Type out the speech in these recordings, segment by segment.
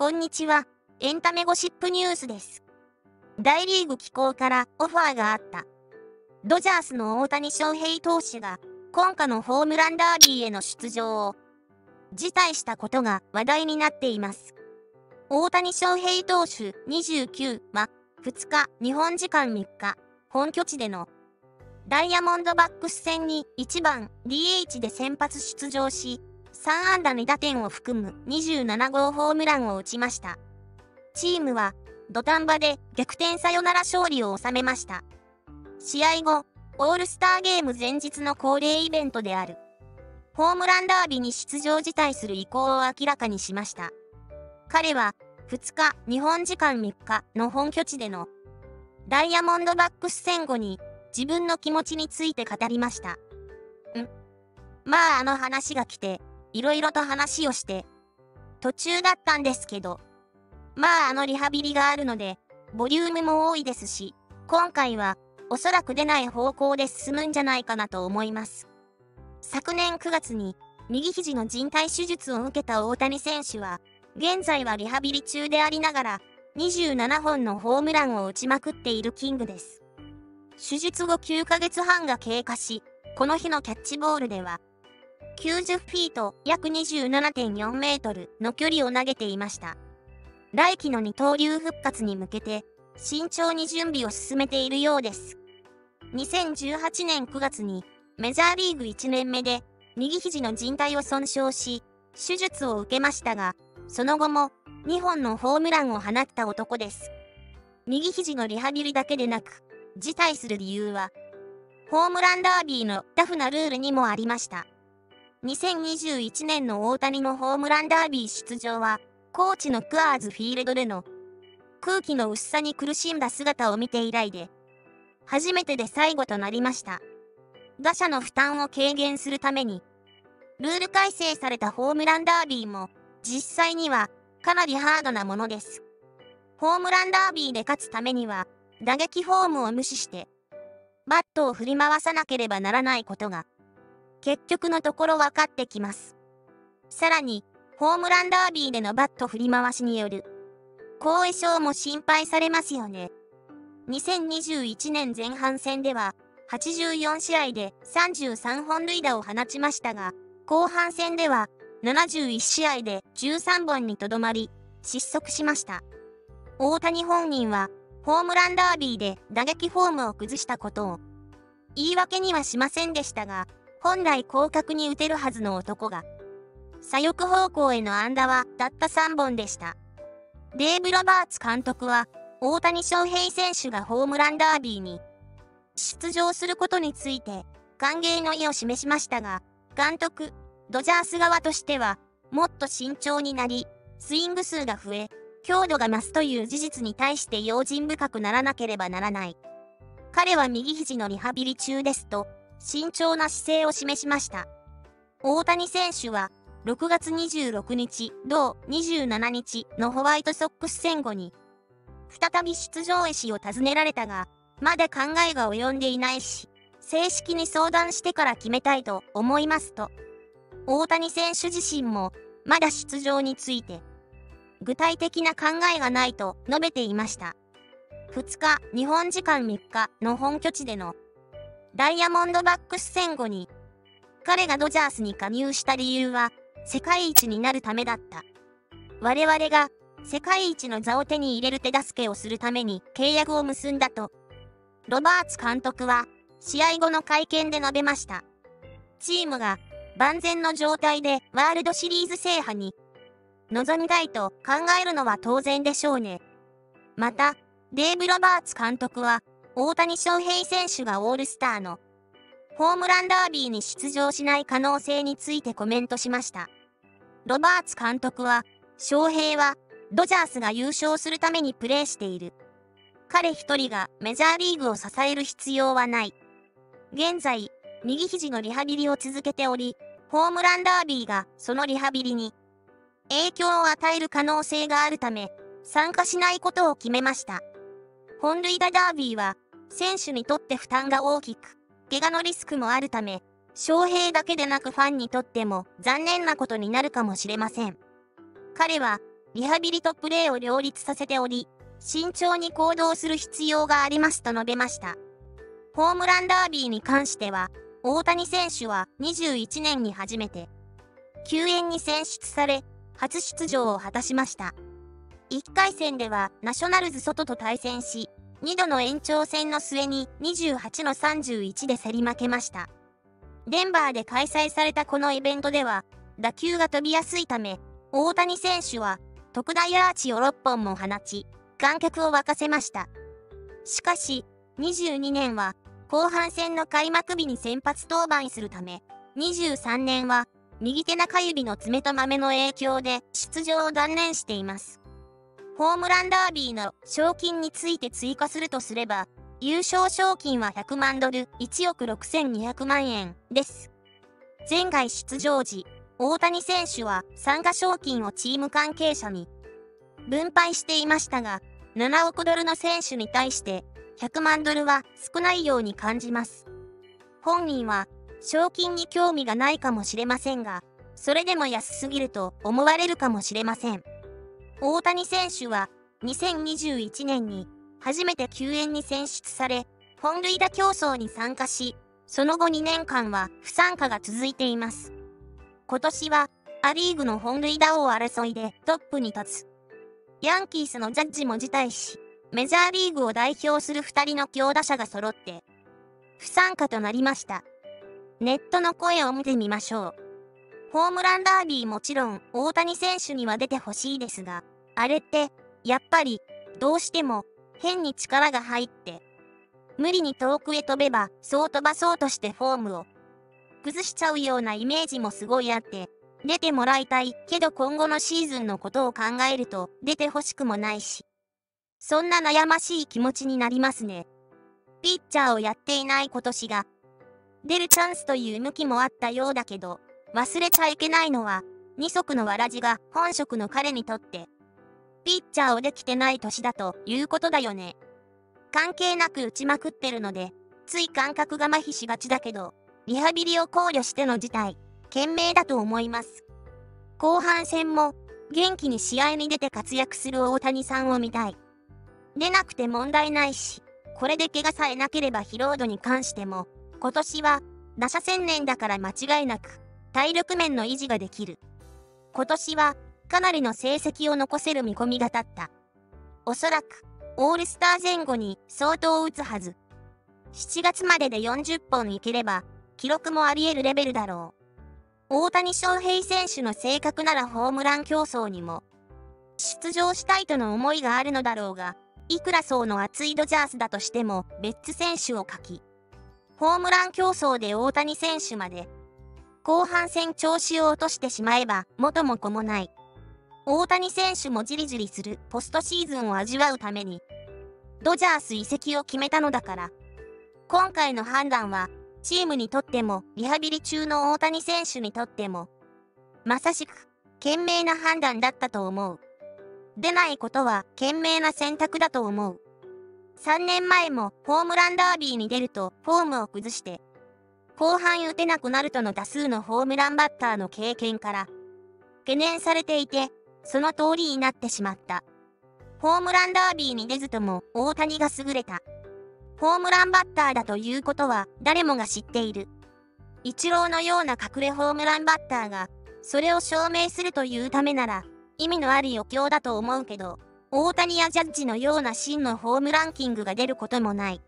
こんにちは。エンタメゴシップニュースです。大リーグ機構からオファーがあった。ドジャースの大谷翔平投手が今夏のホームランダービーへの出場を辞退したことが話題になっています。大谷翔平投手29は2日日本時間3日本拠地でのダイヤモンドバックス戦に1番 DH で先発出場し3安打2打点を含む27号ホームランを打ちました。チームは土壇場で逆転サヨナラ勝利を収めました。試合後、オールスターゲーム前日の恒例イベントである、ホームランダービーに出場辞退する意向を明らかにしました。彼は、2日、日本時間3日の本拠地での、ダイヤモンドバックス戦後に、自分の気持ちについて語りました。んまああの話が来て、いろいろと話をして、途中だったんですけど、まああのリハビリがあるので、ボリュームも多いですし、今回はおそらく出ない方向で進むんじゃないかなと思います。昨年9月に右肘の靭帯手術を受けた大谷選手は、現在はリハビリ中でありながら、27本のホームランを打ちまくっているキングです。手術後9ヶ月半が経過し、この日のキャッチボールでは、90フィート約27.4メートルの距離を投げていました。来季の二刀流復活に向けて慎重に準備を進めているようです。2018年9月にメジャーリーグ1年目で右肘の靭帯を損傷し手術を受けましたが、その後も2本のホームランを放った男です。右肘のリハビリだけでなく、辞退する理由は、ホームランダービーのタフなルールにもありました。2021年の大谷のホームランダービー出場は、高知のクアーズフィールドでの空気の薄さに苦しんだ姿を見て以来で、初めてで最後となりました。打者の負担を軽減するために、ルール改正されたホームランダービーも、実際にはかなりハードなものです。ホームランダービーで勝つためには、打撃フォームを無視して、バットを振り回さなければならないことが結局のところ分かってきます。さらに、ホームランダービーでのバット振り回しによる後遺症も心配されますよね。2021年前半戦では、84試合で33本塁打を放ちましたが、後半戦では71試合で13本にとどまり、失速しました。大谷本人は、ホームランダービーで打撃フォームを崩したことを、言い訳にはしませんでしたが、本来広角に打てるはずの男が、左翼方向への安打はたった3本でした。デーブ・ロバーツ監督は、大谷翔平選手がホームランダービーに出場することについて歓迎の意を示しましたが、監督、ドジャース側としては、もっと慎重になり、スイング数が増え、強度が増すという事実に対して用心深くならなければならない。彼は右肘のリハビリ中ですと、慎重な姿勢を示しました。大谷選手は、6月26日、同27日のホワイトソックス戦後に、再び出場絵師を尋ねられたが、まだ考えが及んでいないし、正式に相談してから決めたいと思いますと、大谷選手自身も、まだ出場について、具体的な考えがないと述べていました。2日、日本時間3日の本拠地でのダイヤモンドバックス戦後に、彼がドジャースに加入した理由は、世界一になるためだった。我々が世界一の座を手に入れる手助けをするために契約を結んだと、ロバーツ監督は試合後の会見で述べました。チームが万全の状態でワールドシリーズ制覇に臨みたいと考えるのは当然でしょうね。また、デーブ・ロバーツ監督は大谷翔平選手がオールスターのホームランダービーに出場しない可能性についてコメントしました。ロバーツ監督は、翔平はドジャースが優勝するためにプレーしている。彼一人がメジャーリーグを支える必要はない。現在、右肘のリハビリを続けており、ホームランダービーがそのリハビリに影響を与える可能性があるため、参加しないことを決めました。本塁打ダービーは、選手にとって負担が大きく、怪我のリスクもあるため、翔平だけでなくファンにとっても残念なことになるかもしれません。彼は、リハビリとプレーを両立させており、慎重に行動する必要がありますと述べました。ホームランダービーに関しては、大谷選手は21年に初めて、救援に選出され、初出場を果たしました。1回戦ではナショナルズ外と対戦し、2度の延長戦の末に28の31で競り負けました。デンバーで開催されたこのイベントでは、打球が飛びやすいため、大谷選手は特大アーチを6本も放ち、観客を沸かせました。しかし、22年は後半戦の開幕日に先発登板するため、23年は右手中指の爪と豆の影響で出場を断念しています。ホームランダービーの賞金について追加するとすれば、優勝賞金は100万ドル1億6200万円です。前回出場時、大谷選手は参加賞金をチーム関係者に分配していましたが、7億ドルの選手に対して100万ドルは少ないように感じます。本人は賞金に興味がないかもしれませんが、それでも安すぎると思われるかもしれません。大谷選手は2021年に初めて救援に選出され、本塁打競争に参加し、その後2年間は不参加が続いています。今年はア・リーグの本塁打王争いでトップに立つ。ヤンキースのジャッジも辞退し、メジャーリーグを代表する2人の強打者が揃って、不参加となりました。ネットの声を見てみましょう。ホームランダービーもちろん大谷選手には出てほしいですが、あれって、やっぱり、どうしても、変に力が入って、無理に遠くへ飛べば、そう飛ばそうとしてフォームを、崩しちゃうようなイメージもすごいあって、出てもらいたいけど今後のシーズンのことを考えると出てほしくもないし、そんな悩ましい気持ちになりますね。ピッチャーをやっていない今年が、出るチャンスという向きもあったようだけど、忘れちゃいけないのは、二足のわらじが本職の彼にとって、ピッチャーをできてない年だということだよね。関係なく打ちまくってるので、つい感覚が麻痺しがちだけど、リハビリを考慮しての事態、賢明だと思います。後半戦も、元気に試合に出て活躍する大谷さんを見たい。出なくて問題ないし、これで怪我さえなければ疲労度に関しても、今年は打者専念だから間違いなく、体力面の維持ができる。今年は、かなりの成績を残せる見込みが立った。おそらく、オールスター前後に相当打つはず。7月までで40本いければ、記録もあり得るレベルだろう。大谷翔平選手の性格ならホームラン競争にも、出場したいとの思いがあるのだろうが、いくら層の厚いドジャースだとしても、別選手を書き、ホームラン競争で大谷選手まで後半戦調子を落としてしまえば元も子もない。大谷選手もじりじりするポストシーズンを味わうために、ドジャース移籍を決めたのだから。今回の判断は、チームにとっても、リハビリ中の大谷選手にとっても、まさしく、賢明な判断だったと思う。出ないことは、賢明な選択だと思う。3年前も、ホームランダービーに出ると、フォームを崩して、後半打てなくなるとの多数のホームランバッターの経験から、懸念されていて、その通りになってしまった。ホームランダービーに出ずとも大谷が優れた。ホームランバッターだということは誰もが知っている。イチローのような隠れホームランバッターが、それを証明するというためなら、意味のある余興だと思うけど、大谷やジャッジのような真のホームランキングが出ることもない。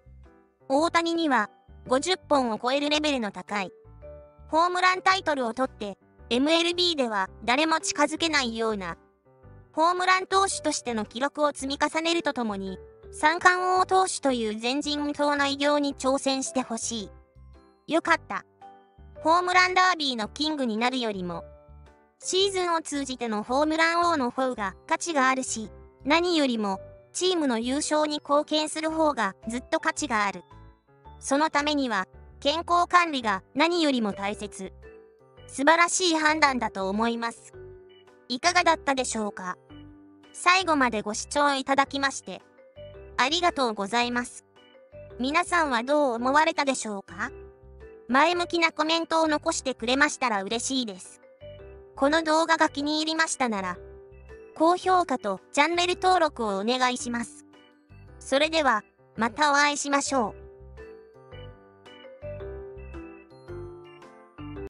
大谷には50本を超えるレベルの高い、ホームランタイトルを取って、MLB では誰も近づけないような、ホームラン投手としての記録を積み重ねるとともに、三冠王投手という前人未到の偉業に挑戦してほしい。よかった。ホームランダービーのキングになるよりも、シーズンを通じてのホームラン王の方が価値があるし、何よりも、チームの優勝に貢献する方がずっと価値がある。そのためには、健康管理が何よりも大切。素晴らしい判断だと思います。いかがだったでしょうか？最後までご視聴いただきまして、ありがとうございます。皆さんはどう思われたでしょうか？前向きなコメントを残してくれましたら嬉しいです。この動画が気に入りましたなら、高評価とチャンネル登録をお願いします。それでは、またお会いしましょう。